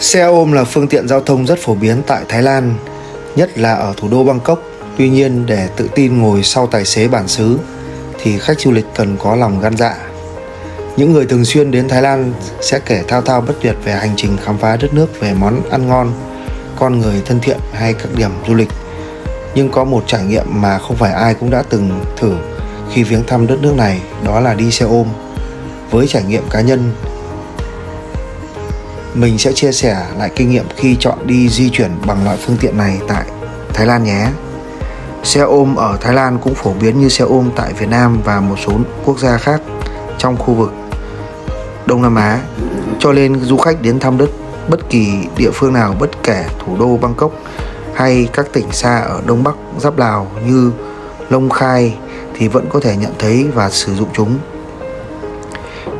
Xe ôm là phương tiện giao thông rất phổ biến tại Thái Lan, nhất là ở thủ đô Bangkok. Tuy nhiên, để tự tin ngồi sau tài xế bản xứ thì khách du lịch cần có lòng gan dạ. Những người thường xuyên đến Thái Lan sẽ kể thao thao bất tuyệt về hành trình khám phá đất nước về món ăn ngon, con người thân thiện hay các điểm du lịch. Nhưng có một trải nghiệm mà không phải ai cũng đã từng thử khi viếng thăm đất nước này, đó là đi xe ôm. Với trải nghiệm cá nhân, mình sẽ chia sẻ lại kinh nghiệm khi chọn đi di chuyển bằng loại phương tiện này tại Thái Lan nhé. Xe ôm ở Thái Lan cũng phổ biến như xe ôm tại Việt Nam và một số quốc gia khác trong khu vực Đông Nam Á. Cho nên du khách đến thăm đất, bất kỳ địa phương nào, bất kể thủ đô Bangkok hay các tỉnh xa ở Đông Bắc, giáp Lào như Long Khai thì vẫn có thể nhận thấy và sử dụng chúng.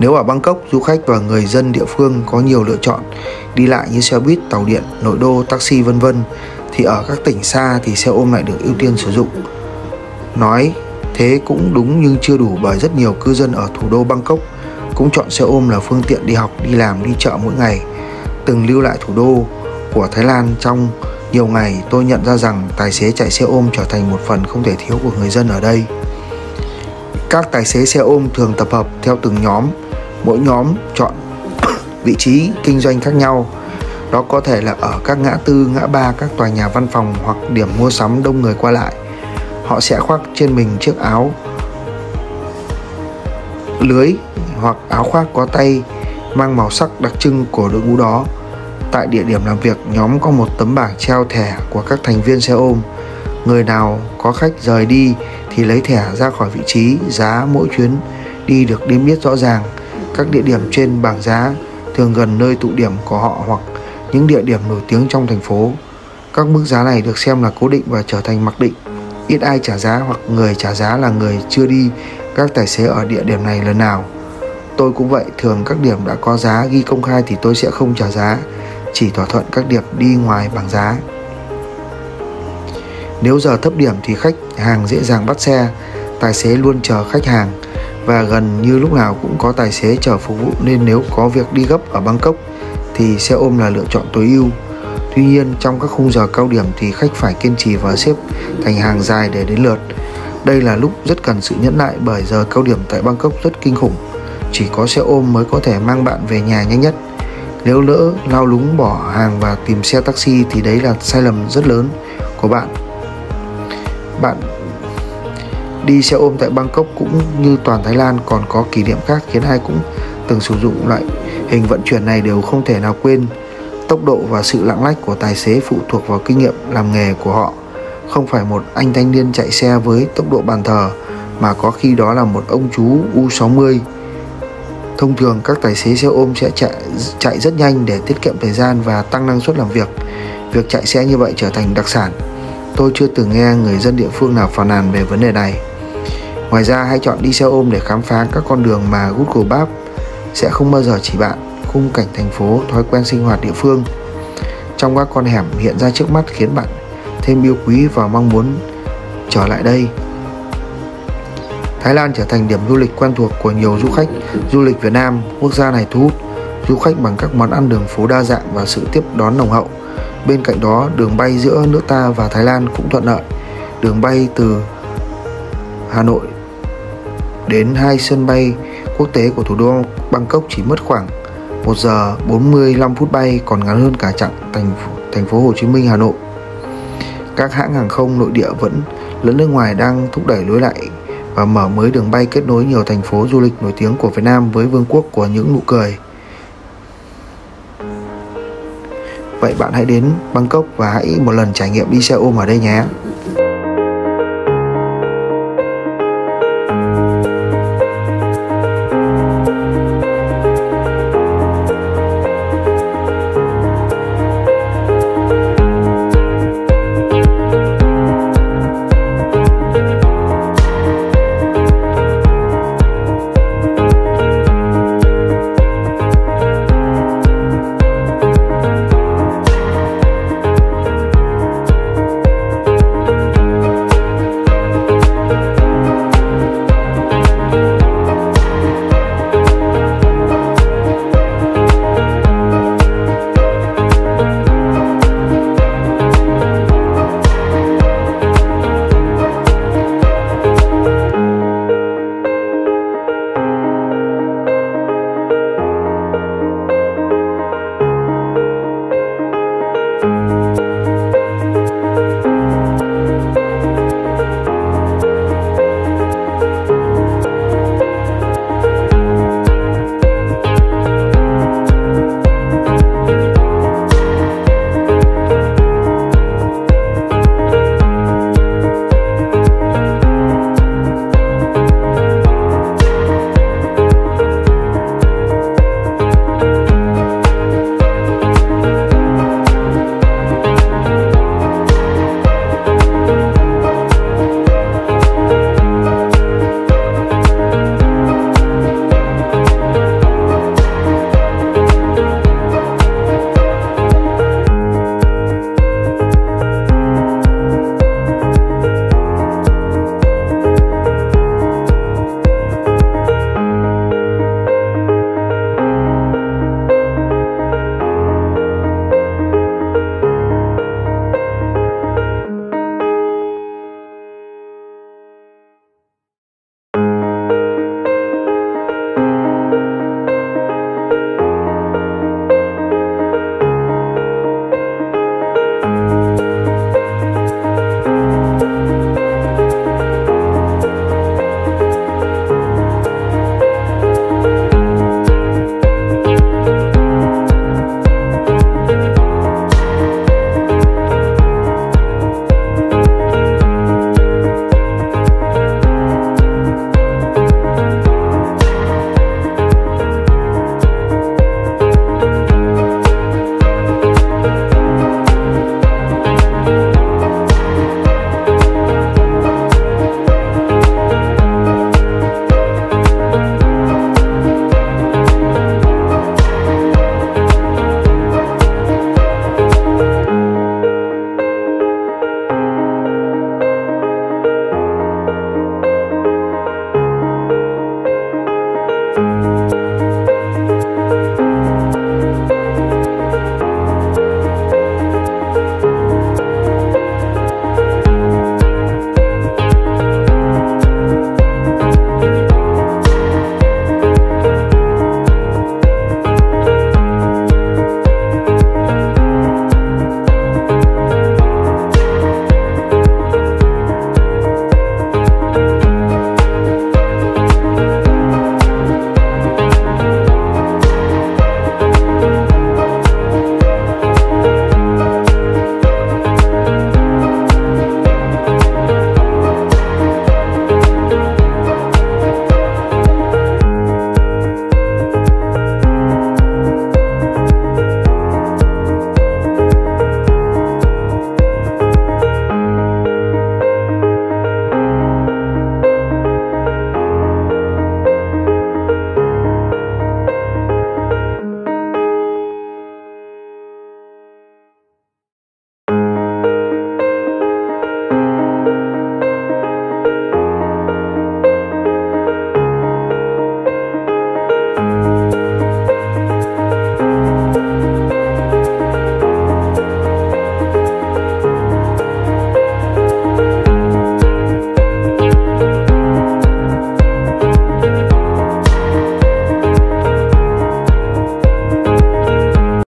Nếu ở Bangkok, du khách và người dân địa phương có nhiều lựa chọn đi lại như xe buýt, tàu điện, nội đô, taxi vân vân thì ở các tỉnh xa thì xe ôm lại được ưu tiên sử dụng. Nói thế cũng đúng nhưng chưa đủ bởi rất nhiều cư dân ở thủ đô Bangkok cũng chọn xe ôm là phương tiện đi học, đi làm, đi chợ mỗi ngày. Từng lưu lại thủ đô của Thái Lan trong nhiều ngày tôi nhận ra rằng tài xế chạy xe ôm trở thành một phần không thể thiếu của người dân ở đây. Các tài xế xe ôm thường tập hợp theo từng nhóm, mỗi nhóm chọn vị trí kinh doanh khác nhau. Đó có thể là ở các ngã tư, ngã ba, các tòa nhà văn phòng hoặc điểm mua sắm đông người qua lại. Họ sẽ khoác trên mình chiếc áo lưới hoặc áo khoác có tay mang màu sắc đặc trưng của đội ngũ đó. Tại địa điểm làm việc, nhóm có một tấm bảng treo thẻ của các thành viên xe ôm. Người nào có khách rời đi thì lấy thẻ ra khỏi vị trí, giá mỗi chuyến đi được niêm yết rõ ràng. Các địa điểm trên bảng giá thường gần nơi tụ điểm của họ hoặc những địa điểm nổi tiếng trong thành phố. Các mức giá này được xem là cố định và trở thành mặc định. Ít ai trả giá hoặc người trả giá là người chưa đi các tài xế ở địa điểm này lần nào. Tôi cũng vậy, thường các điểm đã có giá ghi công khai thì tôi sẽ không trả giá, chỉ thỏa thuận các điểm đi ngoài bảng giá. Nếu giờ thấp điểm thì khách hàng dễ dàng bắt xe, tài xế luôn chờ khách hàng và gần như lúc nào cũng có tài xế chờ phục vụ, nên nếu có việc đi gấp ở Bangkok thì xe ôm là lựa chọn tối ưu. Tuy nhiên, trong các khung giờ cao điểm thì khách phải kiên trì và xếp thành hàng dài để đến lượt. Đây là lúc rất cần sự nhẫn nại bởi giờ cao điểm tại Bangkok rất kinh khủng. Chỉ có xe ôm mới có thể mang bạn về nhà nhanh nhất. Nếu lỡ lao lúng bỏ hàng và tìm xe taxi thì đấy là sai lầm rất lớn của bạn. Bạn đi xe ôm tại Bangkok cũng như toàn Thái Lan còn có kỷ niệm khác khiến ai cũng từng sử dụng loại hình vận chuyển này đều không thể nào quên. Tốc độ và sự lạng lách của tài xế phụ thuộc vào kinh nghiệm làm nghề của họ. Không phải một anh thanh niên chạy xe với tốc độ bàn thờ, mà có khi đó là một ông chú U60. Thông thường các tài xế xe ôm sẽ chạy chạy rất nhanh để tiết kiệm thời gian và tăng năng suất làm việc. Việc chạy xe như vậy trở thành đặc sản. Tôi chưa từng nghe người dân địa phương nào phàn nàn về vấn đề này. Ngoài ra hãy chọn đi xe ôm để khám phá các con đường mà Google Maps sẽ không bao giờ chỉ bạn khung cảnh thành phố, thói quen sinh hoạt địa phương. Trong các con hẻm hiện ra trước mắt khiến bạn thêm yêu quý và mong muốn trở lại đây. Thái Lan trở thành điểm du lịch quen thuộc của nhiều du khách du lịch Việt Nam. Quốc gia này thu hút du khách bằng các món ăn đường phố đa dạng và sự tiếp đón nồng hậu. Bên cạnh đó, đường bay giữa nước ta và Thái Lan cũng thuận lợi. Đường bay từ Hà Nội đến hai sân bay quốc tế của thủ đô Bangkok chỉ mất khoảng 1 giờ 45 phút bay, còn ngắn hơn cả chặng thành thành phố Hồ Chí Minh, Hà Nội. Các hãng hàng không nội địa vẫn lẫn nước ngoài đang thúc đẩy lối lại và mở mới đường bay kết nối nhiều thành phố du lịch nổi tiếng của Việt Nam với vương quốc của những nụ cười. Vậy bạn hãy đến Bangkok và hãy một lần trải nghiệm đi xe ôm ở đây nhé.